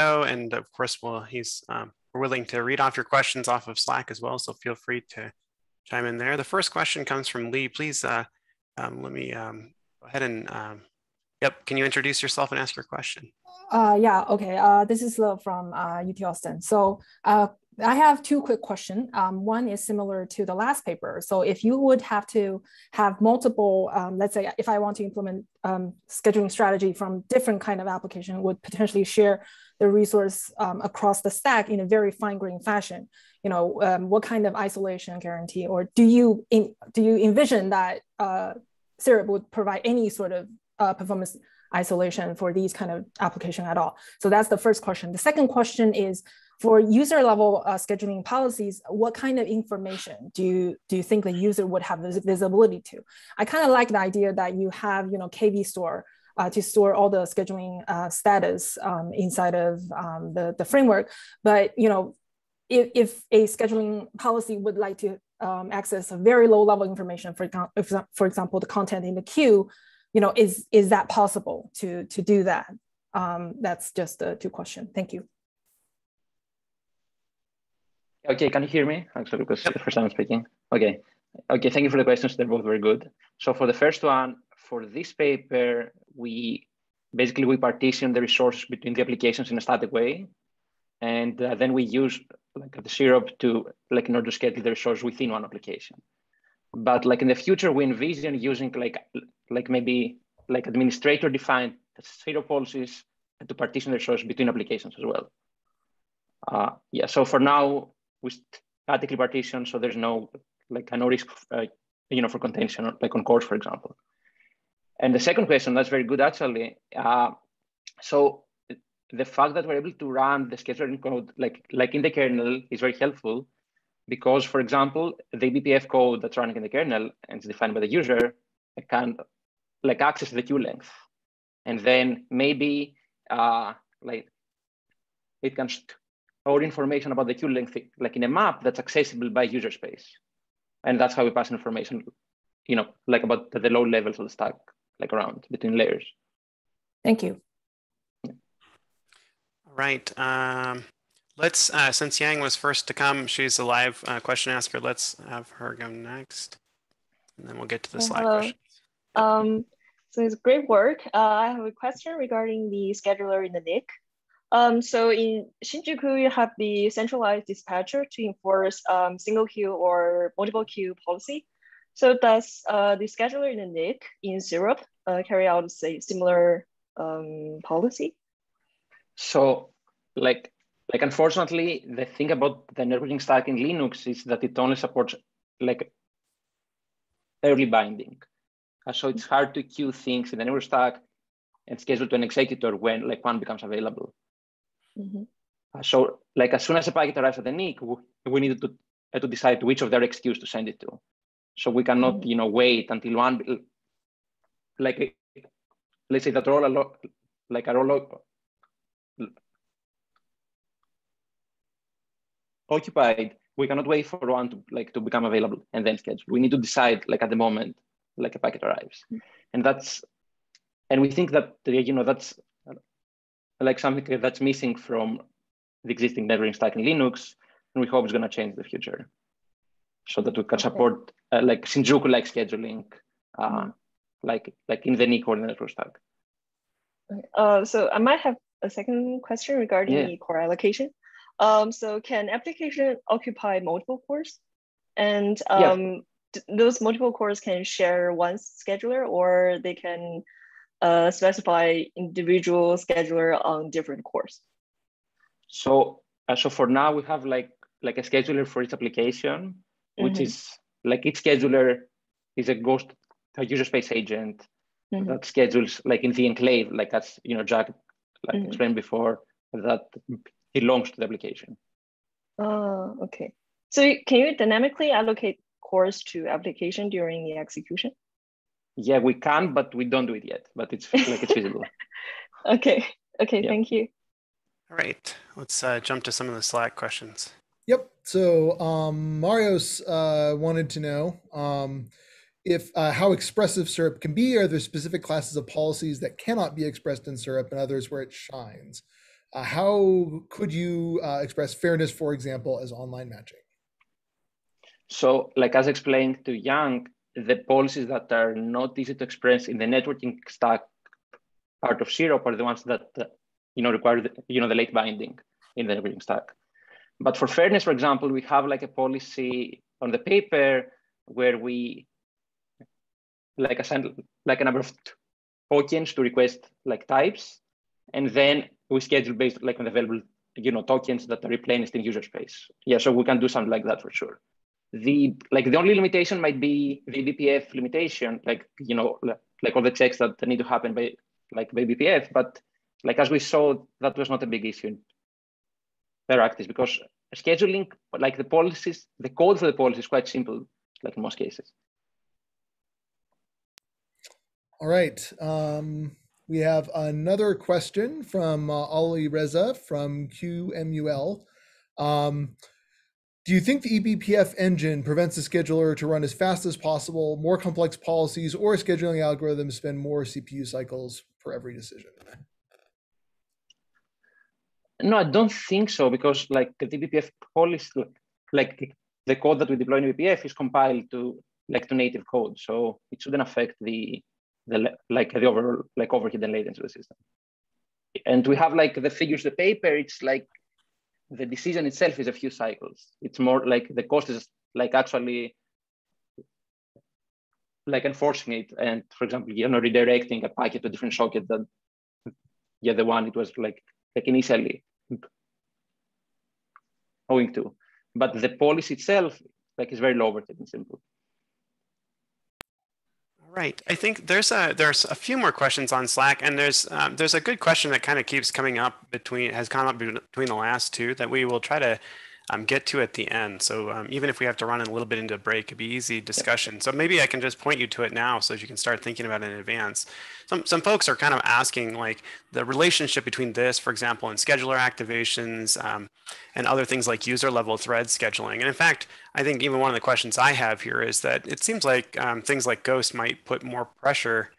And of course, well, he's um, we're willing to read off your questions off of Slack as well. So feel free to chime in there. The first question comes from Lee. Please uh, um, let me um, go ahead and, um, yep, can you introduce yourself and ask your question? Uh, yeah, okay. Uh, this is Lil from uh, UT Austin. So uh, I have two quick questions. Um, one is similar to the last paper. So if you would have to have multiple, um, let's say if I want to implement um, scheduling strategy from different kind of application would potentially share the resource um, across the stack in a very fine grained fashion. You know, um, what kind of isolation guarantee, or do you in, do you envision that uh, Syrup would provide any sort of uh, performance isolation for these kind of application at all? So that's the first question. The second question is for user level uh, scheduling policies, what kind of information do you do you think the user would have visibility to? I kind of like the idea that you have you know KV store to store all the scheduling uh, status um, inside of um, the, the framework. But you know, if, if a scheduling policy would like to um, access a very low level information, for, for example, the content in the queue, you know, is, is that possible to, to do that? Um, that's just the two questions. Thank you. Okay, can you hear me? Actually, because yep. the first time I'm speaking. Okay. Okay, thank you for the questions. They're both very good. So for the first one, for this paper, we basically we partition the resources between the applications in a static way. And uh, then we use like the syrup to like in order to schedule the resource within one application. But like in the future, we envision using like like maybe like administrator defined syrup policies to partition the resource between applications as well. Uh, yeah, so for now, we statically partition, so there's no like no risk, uh, you know, for contention, like on cores, for example. And the second question, that's very good actually. Uh, so the fact that we're able to run the scheduling code like, like in the kernel is very helpful because, for example, the BPF code that's running in the kernel and it's defined by the user can like access the queue length. And then maybe uh, like it can store information about the queue length like in a map that's accessible by user space. And that's how we pass information, you know, like about the low levels of the stack like around between layers. Thank you. All right. Um, let's, uh, since Yang was first to come, she's a live uh, question asker. Let's have her go next. And then we'll get to the slide Hello. questions. Um, so it's great work. Uh, I have a question regarding the scheduler in the NIC. Um, so in Shinjuku, you have the centralized dispatcher to enforce um, single queue or multiple queue policy. So does uh, the scheduler in the NIC in Syrup uh, carry out say similar um, policy? So like like unfortunately, the thing about the networking stack in Linux is that it only supports like early binding. Uh, so it's hard to queue things in the network stack and schedule to an executor when like one becomes available. Mm -hmm. so like as soon as a packet arrives at the NIC, we need to, to decide which of the RXQs to send it to. So we cannot, mm-hmm. you know, wait until one, like, let's say that all lot, like a all occupied, we cannot wait for one to like to become available and then schedule. We need to decide like at the moment, like a packet arrives, mm-hmm. and that's, and we think that you know that's like something that's missing from the existing networking stack in Linux, and we hope it's going to change the future so that we can support uh, like Shinjuku like scheduling, uh, like like in the NIC coordinator stack. Uh, so I might have a second question regarding yeah. the core allocation. Um, so can application occupy multiple cores? And um, yeah. those multiple cores can share one scheduler or they can uh, specify individual scheduler on different cores? So, uh, so for now we have like like a scheduler for each application which mm-hmm. is like each scheduler is a ghost a user space agent mm-hmm. that schedules like in the enclave, like that's you know Jack like mm-hmm. explained before, that belongs to the application. Oh, okay. So can you dynamically allocate cores to application during the execution? Yeah, we can, but we don't do it yet. But it's like it's feasible. okay. Okay. Yeah. Thank you. All right. Let's uh, jump to some of the Slack questions. Yep. So um, Marios uh, wanted to know um, if uh, how expressive syrup can be. Are there specific classes of policies that cannot be expressed in syrup, and others where it shines? uh, how could you uh, express fairness, for example, as online matching? So, like as explained to Yang, the policies that are not easy to express in the networking stack part of syrup are the ones that uh, you know require the, you know the late binding in the networking stack. But for fairness, for example, we have like a policy on the paper where we like assign like a number of tokens to request like types, and then we schedule based like on the available you know tokens that are replenished in user space. Yeah, so we can do something like that for sure. The like the only limitation might be the BPF limitation, like you know like all the checks that need to happen by like by BPF, but like as we saw, that was not a big issue practice because scheduling, like the policies, the code for the policy is quite simple, like in most cases. All right. Um, we have another question from uh, Ali Reza from QMUL. Um, do you think the eBPF engine prevents the scheduler to run as fast as possible, more complex policies, or scheduling algorithms spend more CPU cycles for every decision? No, I don't think so because like the eBPF policy, like the code that we deploy in eBPF is compiled to like to native code, so it shouldn't affect the the like the overall like overhead and latency of the system. And we have like the figures, the paper. It's like the decision itself is a few cycles. It's more like the cost is like actually like enforcing it. And for example, you know, redirecting a packet to a different socket than yeah, the one it was like like initially owing to. But the policy itself like is very low overhead and simple. Right. I think there's a there's a few more questions on Slack, and there's um, there's a good question that kind of keeps coming up between has come up between the last two that we will try to um, get to at the end. So um, even if we have to run a little bit into a break, it'd be easy discussion. So maybe I can just point you to it now so you can start thinking about it in advance. Some, some folks are kind of asking like the relationship between this, for example, and scheduler activations um, and other things like user level thread scheduling. And in fact, I think even one of the questions I have here is that it seems like um, things like Ghost might put more pressure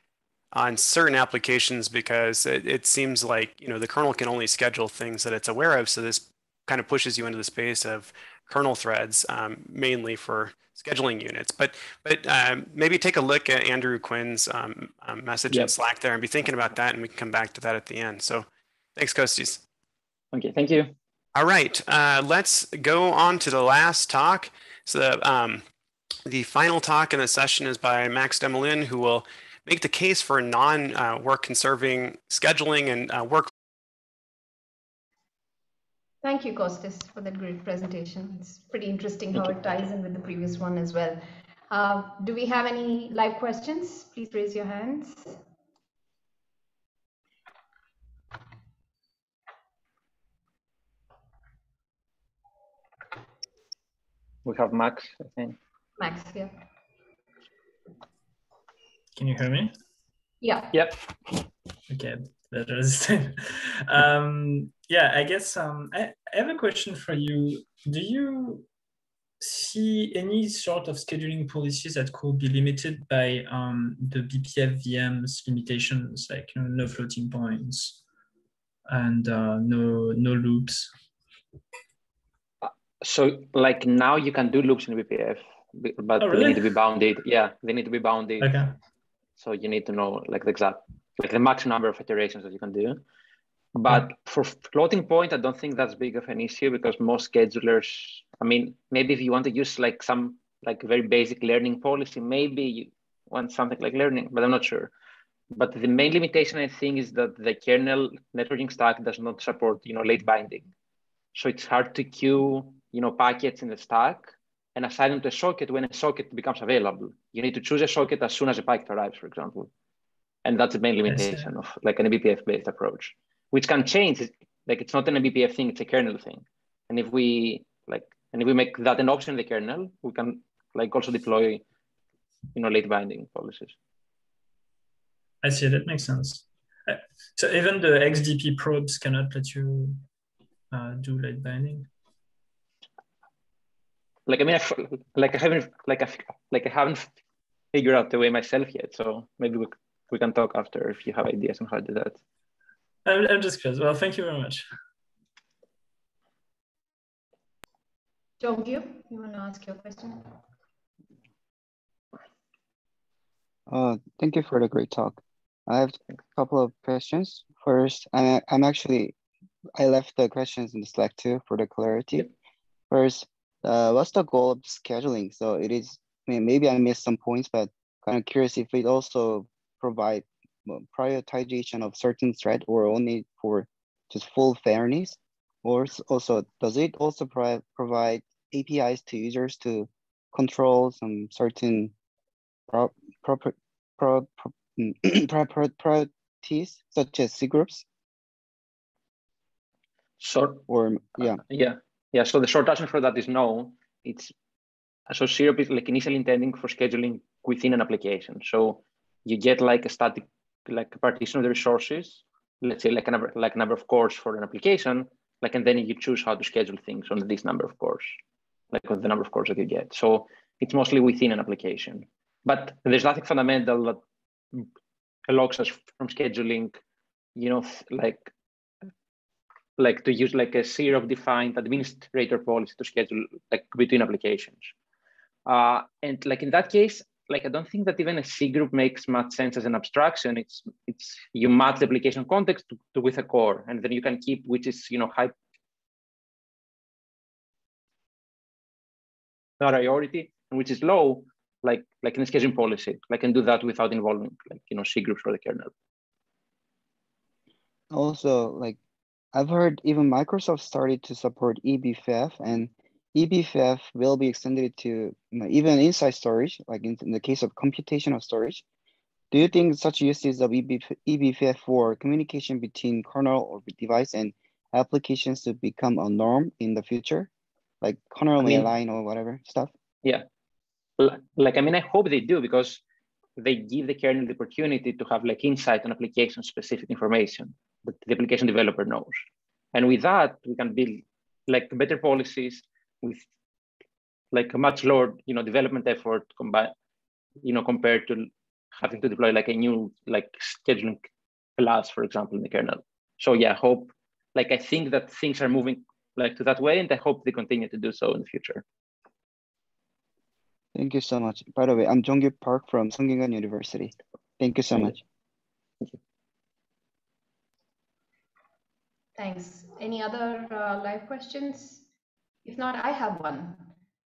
on certain applications because it, it, seems like you know the kernel can only schedule things that it's aware of. So this kind of pushes you into the space of kernel threads, um, mainly for scheduling units. But but um, maybe take a look at Andrew Quinn's um, um, message yep. in Slack there and be thinking about that, and we can come back to that at the end. So thanks, Kostis. Okay, thank you. All right, uh, let's go on to the last talk. So the, um, the final talk in the session is by Max Demoulin, who will make the case for non-work uh, conserving scheduling and uh, work Thank you, Kostis, for that great presentation. It's pretty interesting how it ties in with the previous one as well. Uh, do we have any live questions? Please raise your hands. We have Max, I think. Max, yeah. Can you hear me? Yeah. Yep. Okay, better this time. Um, yeah, I guess um, I, I have a question for you. Do you see any sort of scheduling policies that could be limited by um, the BPF VM's limitations, like you know, no floating points and uh, no no loops? So, like now, you can do loops in BPF, but oh, really? they need to be bounded. Yeah, they need to be bounded. Okay. So you need to know like the exact, like the maximum number of iterations that you can do. But yeah. for floating point, I don't think that's big of an issue because most schedulers, I mean, maybe if you want to use like some like very basic learning policy, maybe you want something like learning, but I'm not sure. But the main limitation I think is that the kernel networking stack does not support, you know, late binding. So it's hard to queue, you know, packets in the stack and assign them to a socket when a socket becomes available. You need to choose a socket as soon as a packet arrives, for example. And that's the main limitation of like an eBPF based approach which can change. Like it's not an eBPF thing; it's a kernel thing. And if we like, and if we make that an option in the kernel, we can like also deploy, you know, late binding policies. I see. That makes sense. Uh, so even the XDP probes cannot let you uh, do late binding. Like I mean, I, like I haven't like I like I haven't figured out the way myself yet. So maybe we we can talk after if you have ideas on how to do that. I'm, I'm just curious. Well, thank you very much. Jongyu, you want to ask your question? Uh, thank you for the great talk. I have a couple of questions. First, I, I'm actually, I left the questions in the Slack too for the clarity. Yep. First, uh, what's the goal of scheduling? So it is, I mean, maybe I missed some points, but kind of curious if it also provide prioritization of certain thread or only for just full fairness? Or also, does it also pro provide APIs to users to control some certain pro proper pro, pro, properties such as cgroups? Short or yeah. Uh, yeah. Yeah. So the short answer for that is no. It's so syrup is like initially intending for scheduling within an application. So you get like a static like a partition of the resources, let's say like a number like number of cores for an application, like and then you choose how to schedule things on this number of cores, like with the number of cores that you get. So it's mostly within an application. But there's nothing fundamental that blocks us from scheduling, you know, like like to use like a syrup defined administrator policy to schedule like between applications. Uh, and like in that case, like I don't think that even a cgroup makes much sense as an abstraction. It's it's you match the application context to, to with a core, and then you can keep which is you know high priority and which is low, like like in scheduling policy. Like can do that without involving like you know cgroups for the kernel. Also, like I've heard even Microsoft started to support eBPF and eBPF will be extended to you know, even inside storage, like in, in, the case of computational storage. Do you think such uses of eBPF for communication between kernel or device and applications to become a norm in the future? Like kernel I mean, line or whatever stuff? Yeah. Like, I mean, I hope they do because they give the kernel the opportunity to have like insight on application specific information that the application developer knows. And with that, we can build like better policies with like a much lower, you know, development effort combined, you know, compared to having to deploy like a new like scheduling class, for example, in the kernel. So yeah, hope like I think that things are moving like to that way, and I hope they continue to do so in the future. Thank you so much. By the way, I'm Jongyu Park from Sungkyunkwan University. Thank you so Thank much. You. Thank you. Thanks. Any other uh, live questions? If not, I have one.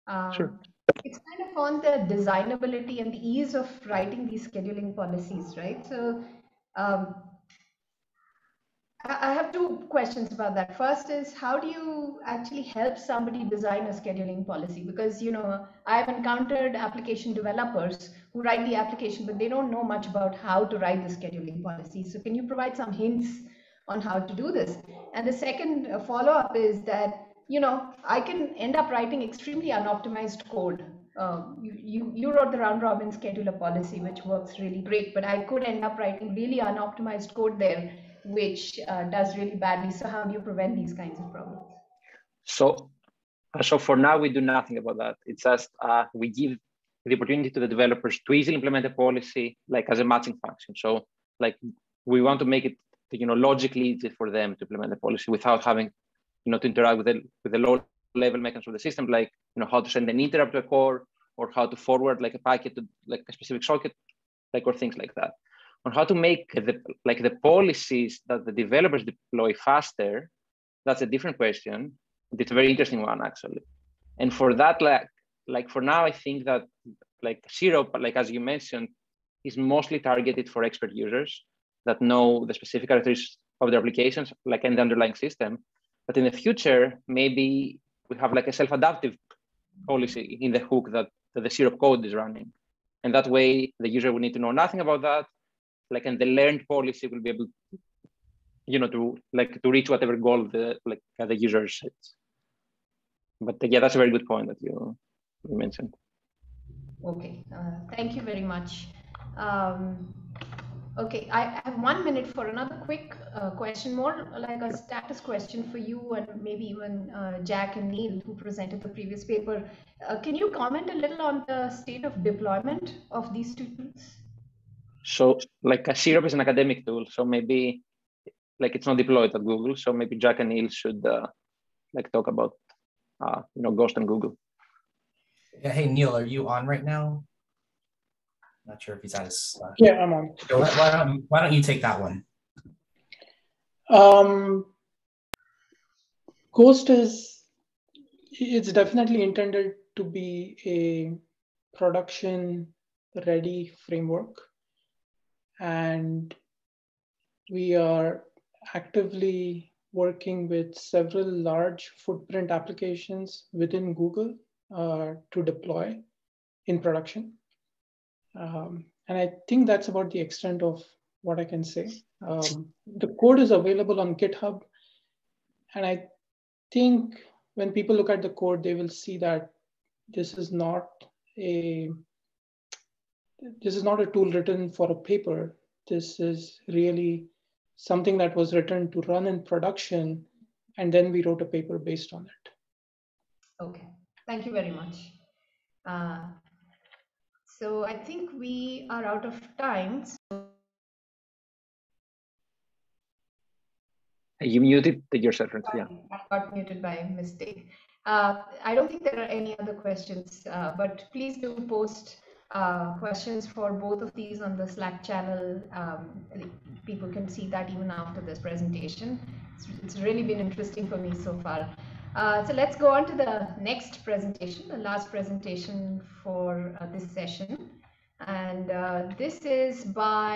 Um, sure. It's kind of on the designability and the ease of writing these scheduling policies, right? So um, I have two questions about that. First is how do you actually help somebody design a scheduling policy? Because you know I've encountered application developers who write the application, but they don't know much about how to write the scheduling policy. So can you provide some hints on how to do this? And the second uh, follow up is that you know, I can end up writing extremely unoptimized code. Um, you, you, you wrote the round robin scheduler policy, which works really great, but I could end up writing really unoptimized code there, which uh, does really badly. So how do you prevent these kinds of problems? So, uh, so for now, we do nothing about that. It's just uh, we give the opportunity to the developers to easily implement a policy like as a matching function. So like we want to make it you know logically easy for them to implement the policy without having you know, to interact with the, with the low level mechanism of the system, like, you know, how to send an interrupt to a core or how to forward like a packet to like a specific socket, like, or things like that. On how to make the, like the policies that the developers deploy faster, that's a different question. It's a very interesting one actually. And for that, like, like for now, I think that like Syrup, like as you mentioned, is mostly targeted for expert users that know the specific characteristics of their applications, like in the underlying system. But in the future, maybe we have like a self-adaptive policy in the hook that, that the syrup code is running. And that way the user will need to know nothing about that. Like, and the learned policy will be able, to, you know, to like to reach whatever goal the like the user sets. But yeah, that's a very good point that you, you mentioned. Okay, uh, thank you very much. Um, Okay, I have one minute for another quick uh, question, more like a status question for you and maybe even uh, Jack and Neel who presented the previous paper. Uh, can you comment a little on the state of deployment of these two tools? So like a Syrup is an academic tool, so maybe like it's not deployed at Google. So maybe Jack and Neel should uh, like talk about uh, you know Ghost and Google. Yeah, hey Neel, are you on right now? Not sure if he's at his. Uh, yeah, I'm on. Why, why, don't, why don't you take that one? Um, Ghost is it's definitely intended to be a production ready framework and we are actively working with several large footprint applications within Google uh, to deploy in production. Um, and I think that's about the extent of what I can say. Um, the code is available on GitHub. And I think when people look at the code, they will see that this is not a this is not a tool written for a paper. This is really something that was written to run in production, and then we wrote a paper based on it. Okay, thank you very much. Uh, so I think we are out of time. So You muted yourself, yeah. I got muted by mistake. Uh, I don't think there are any other questions, uh, but please do post uh, questions for both of these on the Slack channel. Um, people can see that even after this presentation. It's, it's really been interesting for me so far. Uh, so let's go on to the next presentation, the last presentation for uh, this session. And uh, this is by